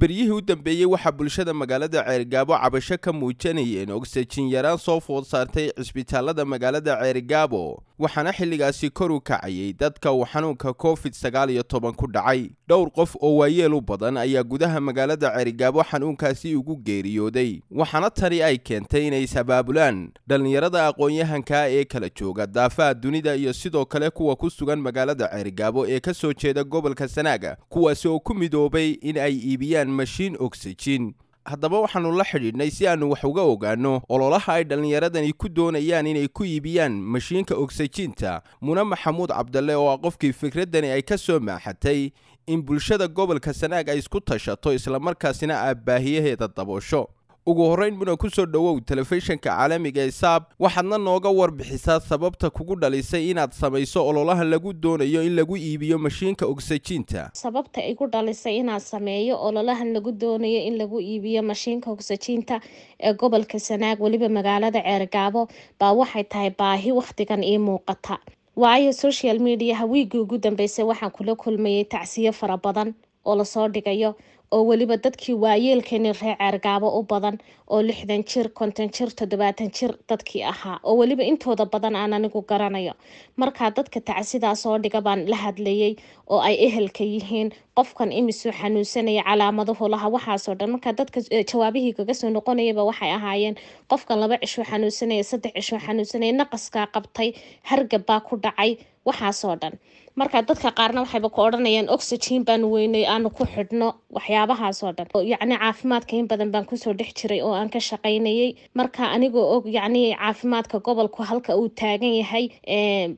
beryihii u dambeeyey waxaa bulshada magaalada ceerigaabo cabasho ka muujinayeen ogsajin yaraan soo food saartay cisbitaalada magaalada ceerigaabo waxaana xilligaasi kor u kacayay dadka uu xanuunka covid sagaal iyo toban ku dhacay dhowr qof oo waayeel u badan ayaa gudaha magaalada ceerigaabo xanuunkaasi ugu geeriyooday. Waxaana tani ay keentay inay is-abaabulaan dhallinyarada aqoon-yahanka ee kala jooga daafaha dunida iyo sidoo kale kuwa ku sugan magaalada ceerigaabo ee ka soo jeeda gobolka sanaaga kuwaasi oo ku midoobay in ay iibiyaan mashiin ogsijin haddaba waxaannu la xidhiidhnay si aannu wax uga ogaanno ololaha ay dhallinyaradani ku doonayaan inay ku iibiyaan mashiinka ogsijinta mune maxamuud cabdalle oo ah qofkii fikraddani ay ka soo maaxatay in bulshada gobolka sanaag ay isku tashato islamarkaasina aabaahiyaheeda daboosho ugu horrayn muna ku soo dhowow telefishinka caalamiga ee saab waxaadna nooga warbixisaa sababta kugu dhalisay inaad samayso ololaha lagu doonayo in lagu iibiyo mashiinka ogsajinta sababta igu dhalisay inaan sameeyo ololahan lagu doonayo in lagu iibiyo mashiinka ogsajinta ee gobolka sanaag weliba magaalada ceergaabo baa waxay tahay baahi wakhtigan ii muuqata. Waayo social mediaha wiigii ugu dambeysay waxaan kula kulmayay tacsiyo fara badan oo la soo dhigayo oo weliba dadkii waayeelkeeni reer ceergaabo u badan oo lixdan jir konton jir toddobaatan jir dadkii ahaa oo weliba intooda badan aan anigu garanayo. Markaa dadka tacsidaa soo dhiga baan la hadlayay oo ay ehelka yihiin qofkan imisuu xanuunsanaya calaamaduhu laha waxaasoo dhan. Markaa dadka jawaabihii kaga soo noqonayaba waxay ahaayeen qofkan laba cishuu xanuunsanaya saddex cishuu xanuunsanaya naqaskaa qabtay hargab baa ku dhacay waxaasoo dhan. Marka dadka qaarna waxayba ku odhanayaan oxygen baanu weynay aanu ku xidhno. Waxyaabahaasoo dhan. Yacni caafimaadka in badan baan ku soo dhex jiray oo aan ka shaqaynayay. Marka anigoo og yacni caafimaadka gobolku halka uu taagan yahay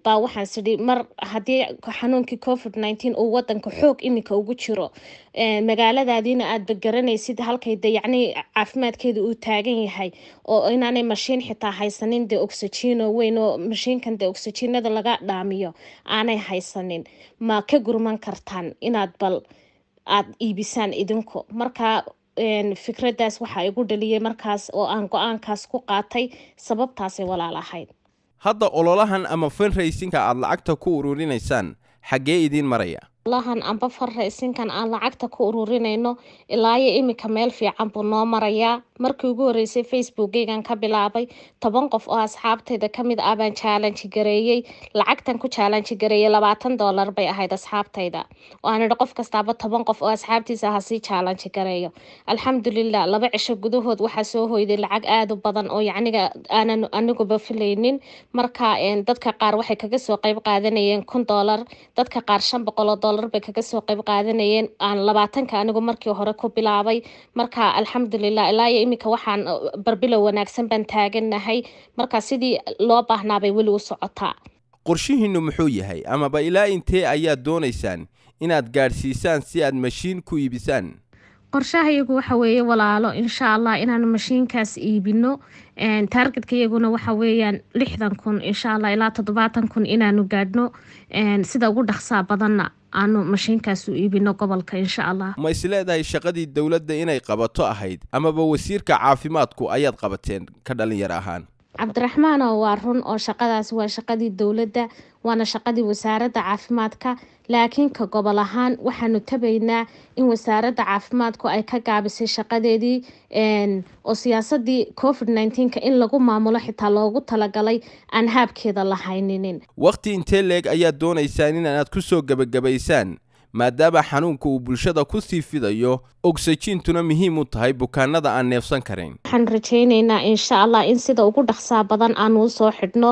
baa waxaan sidhi mar haddii xanuunkii covid nineteen uu wadanka xoog iminka ugu jiro magaaladaadiina aadba garanaysid halkay de yacni caafimaadkeeda uu taagan yahay oo inaanay mashiin xitaa haysanin dee oxygeno weyn oo mashiinkan dee oxygenada laga dhaamiyo aanay haysanin. Ma ka gurman kartaan inaad bal aada iibisaan idinku. Marka fikraddaas waxaa igu dhaliyay markaas oo aan go'aankaas ku qaatay sababtaasay walaal ahayd. Hadda ololahan ama funraysinka aad lacagta ku ururinaysaan xaggee idiin maraya olahan amba farraysinkan aan lacagta ku ururinayno ilaayo iminka meel fiican buu noo marayaa. Markii ugu horreysay facebookeygan ka bilaabay toban qof oo asxaabtayda ka mid ah baan challenge gareeyey. Lacagtan ku challenge gareeyey labaatan dollar bay ahayd asxaabtayda. Waan idhi qof kastaaba toban qof oo asxaabtiisa ha challenge gareeyo. Alxamdulilah laba cisho gudahood waxaa soo hoyday lacag aada u badan oo yacniga aanan aniguba filaynin. Marka dadka qaar waxay kaga soo qeyb qaadanayeen kun dollar dadka qaar shan boqoloo dollar bay kaga soo qeyb qaadanayeen. Aan labaatanka anigu markii hore ku bilaabay marka alxamdulilah ilaa iyo iminka waxaan barbilow wanaagsan baan taaganahay. Marka sidii loo baahnaabay weli u socotaa qorshihiinnu muxuu yahay amaba ilaa intee ayaad doonaysaan inaad gaadhsiisaan si aad mashiin ku iibisaan qorshahayagu waxa weeye walaalo. Insha allah inaanu mashiinkaas iibino taargetka iyaguna waxa weeyaan lixdan kun insha allah ilaa toddobaatan kun inaanu gaadhno. Sida ugu dhaqsaa badanna aanu mashiinkaas u iibino gobolka insha allah ma is leedahay shaqadii dowladda inay qabato ahayd amaba wasiirka caafimaadku ayaad qabateen ka dhalinyar ahaan cabdiraxmaano waa run oo shaqadaas waa shaqadii dowladda waana shaqadii wasaaradda caafimaadka. Laakiin ka gobol ahaan waxaanu tabaynaa in wasaaradda caafimaadku ay ka gaabisay shaqadeedii oo siyaasadii covid nneteen-ka in lagu maamulo xitaa loogu talagalay aan haabkeeda la hayninin wakhti intee leeg ayaad doonaysaan inaad ku soo gebagabaysaan maadaama xanuunka uu bulshada ku sii fidayo ogsajintuna muhiim u tahay bukaanada aan neefsan karayn waxaan rajaynaynaa insha allah in sida ugu dhaqsaa badan aanu u soo xidhno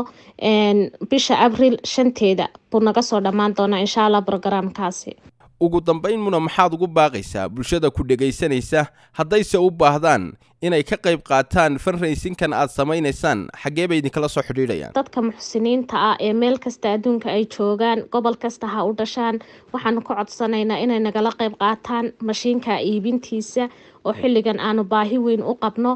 bisha abriil shanteeda buu naga soo dhammaan doonaa insha allah brogaraamkaasi ugu dambayn muna maxaad ugu baaqaysaa bulshada ku dhegaysanaysa? Haddayse u baahdaan inay ka qayb qaataan fanraysinkan aad samaynaysaan xaggee bay idinkala soo xidhiidhayaan. Dadka muxsiniinta ah ee meel kasta adduunka ay joogaan gobol kasta ha u dhashaan. Waxaanu ka codsanaynaa inay nagala qayb qaataan mashiinka iibintiisa oo xilligan aanu baahi weyn u qabno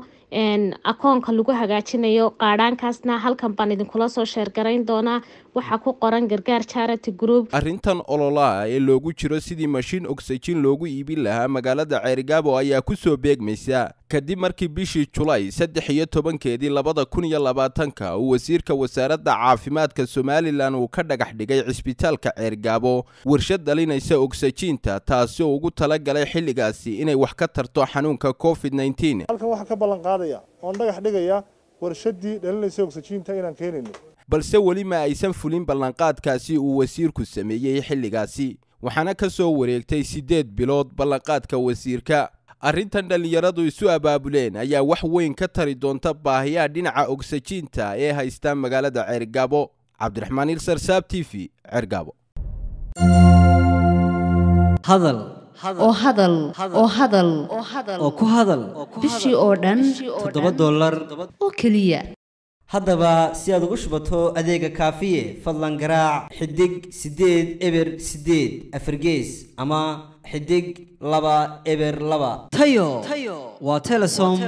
akoonka lagu hagaajinayo qaadhaankaasna halkan baan idinkula soo sheergarayn doonaa. Waxaa ku qoran gargaar charity group. Arrintan ololaha ee loogu jiro sidii mashiin ogsajin loogu iibin lahaa magaalada ceerigaabo ayaa ku soo beegmaysa kadib markii bishii julaay saddex iyo tobankeedii labada kun iyo labaatanka uu wasiirka wasaaradda caafimaadka somalilan uu ka dhagax dhigay cisbitaalka ceergaabo warshad dhalinaysa ogsajiinta taasi oo ugu talagalay xilligaasi inay wax ka tarto xanuunka covid nneteen halkan waxaan ka ballan qaadaya oon dhagax dhigaya warshaddii dhalinaysa ogsajiinta inaan keenayno. Balse weli ma aysan fulin ballanqaadkaasi uu wasiirku sameeyey xilligaasi. Waxaana ka soo wareegtay siddeed bilood ballanqaadka wasiirka arrintan dhallinyaradu isu abaabuleen ayaa wax weyn ka tari doonta baahiyaha dhinaca ogsajiinta ee haysta magaalada ceergaabo cabdiraxmaan ilsar saab t v ceergaabo hadal. Oo hadal. Oo hadal. Oo ku hadal. Bishii oo dhan toddoba dollar. Oo keliya. Haddaba si aad ugu shubato adeega kaafiye fadlan garaac xidig siddeed eber siddeed afargees ama xidig laba eber laba. Tayo. Waa telesom